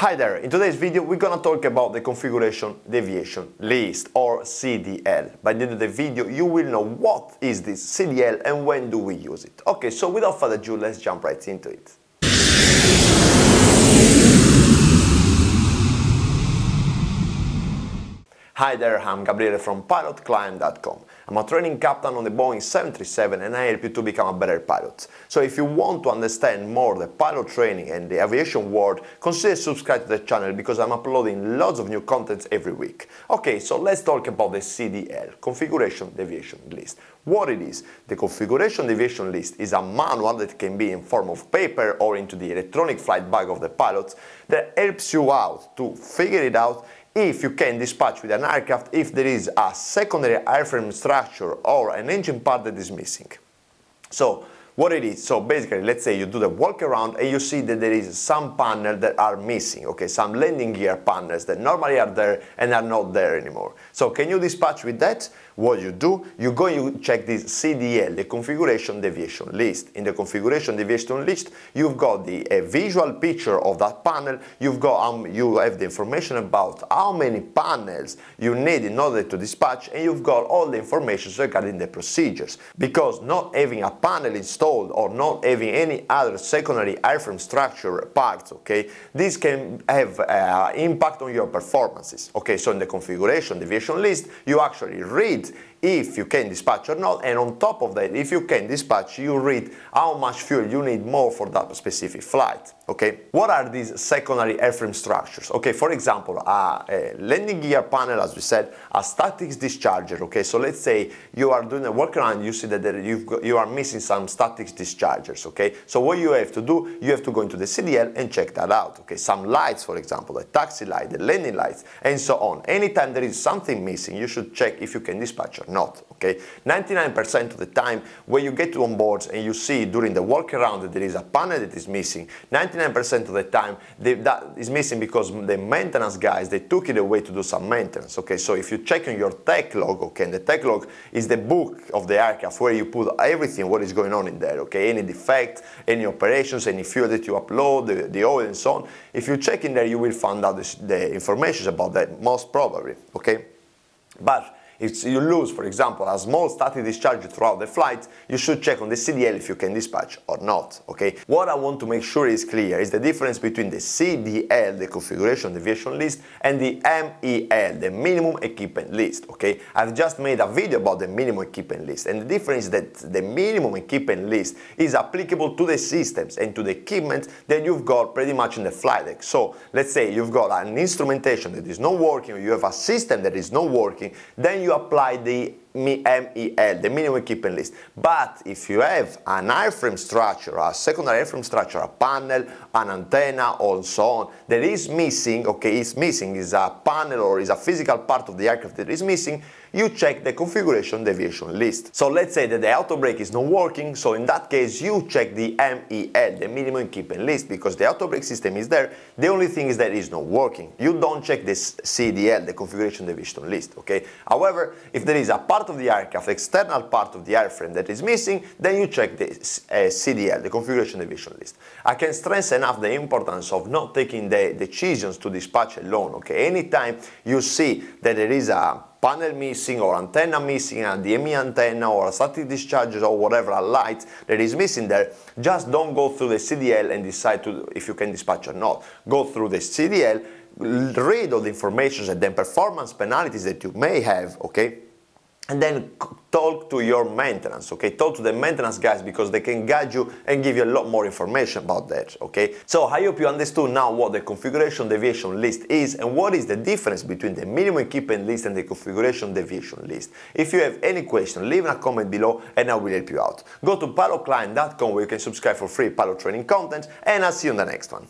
Hi there, in today's video we're gonna talk about the configuration deviation list or CDL. By the end of the video you will know what is this CDL and when do we use it. Okay, so without further ado let's jump right into it. Hi there, I'm Gabriele from pilotclimb.com. I'm a training captain on the Boeing 737 and I help you to become a better pilot. So if you want to understand more the pilot training and the aviation world, consider subscribe to the channel because I'm uploading lots of new contents every week. Okay, so let's talk about the CDL, Configuration Deviation List. What it is? The Configuration Deviation List is a manual that can be in form of paper or into the electronic flight bag of the pilot that helps you out to figure it out if you can dispatch with an aircraft if there is a secondary airframe structure or an engine part that is missing. So what it is, so basically let's say you do the walk around and you see that there is some panels that are missing, okay, some landing gear panels that normally are there and are not there anymore. So can you dispatch with that? What you do, you go you check this CDL, the configuration deviation list. In the configuration deviation list, you've got the a visual picture of that panel, you've got um, you have the information about how many panels you need in order to dispatch, and you've got all the information regarding the procedures. Because not having a panel installed or not having any other secondary airframe structure parts, okay, this can have uh, impact on your performances. Okay, so in the configuration deviation list, you actually read yeah if you can dispatch or not and on top of that if you can dispatch you read how much fuel you need more for that specific flight okay? What are these secondary airframe structures? Okay for example a, a landing gear panel as we said a statics discharger okay? So let's say you are doing a walk around you see that there, got, you are missing some statics dischargers okay? So what you have to do you have to go into the CDL and check that out okay? Some lights for example the taxi light the landing lights and so on. Anytime there is something missing you should check if you can dispatch or not, okay? 99% of the time when you get on board and you see during the walk around that there is a panel that is missing, 99% of the time they, that is missing because the maintenance guys, they took it away to do some maintenance, okay? So if you check on your tech log, okay, and the tech log is the book of the aircraft where you put everything, what is going on in there, okay? Any defect, any operations, any fuel that you upload, the, the oil and so on. If you check in there, you will find out the, the information about that, most probably, okay? But if you lose, for example, a small static discharge throughout the flight, you should check on the CDL if you can dispatch or not, okay? What I want to make sure is clear is the difference between the CDL, the configuration deviation list, and the MEL, the minimum equipment list, okay? I've just made a video about the minimum equipment list, and the difference is that the minimum equipment list is applicable to the systems and to the equipment that you've got pretty much in the flight deck. So, let's say you've got an instrumentation that is not working, or you have a system that is not working, then you you apply the MEL, the minimum equipment list. But if you have an airframe structure, a secondary airframe structure, a panel, an antenna, or so on, that is missing, okay, is missing, is a panel or is a physical part of the aircraft that is missing, you check the configuration deviation list. So let's say that the auto brake is not working, so in that case you check the MEL, the minimum equipment list, because the auto brake system is there, the only thing is that it is not working. You don't check this CDL, the configuration deviation list, okay? However, if there is a part part of the aircraft, external part of the airframe that is missing, then you check the uh, CDL, the configuration deviation list. I can stress enough the importance of not taking the decisions to dispatch alone, okay? Anytime you see that there is a panel missing or antenna missing, a DME antenna or a static discharger or whatever, a light that is missing there, just don't go through the CDL and decide to, if you can dispatch or not. Go through the CDL, read all the information and then performance penalties that you may have, okay? And then talk to your maintenance okay? Talk to the maintenance guys because they can guide you and give you a lot more information about that okay? So i hope you understood now what the configuration deviation list is and what is the difference between the minimum equipment list and the configuration deviation list. If you have any question leave a comment below and i will help you out. Go to pilotclimb.com where you can subscribe for free pilot training content and i'll see you in the next one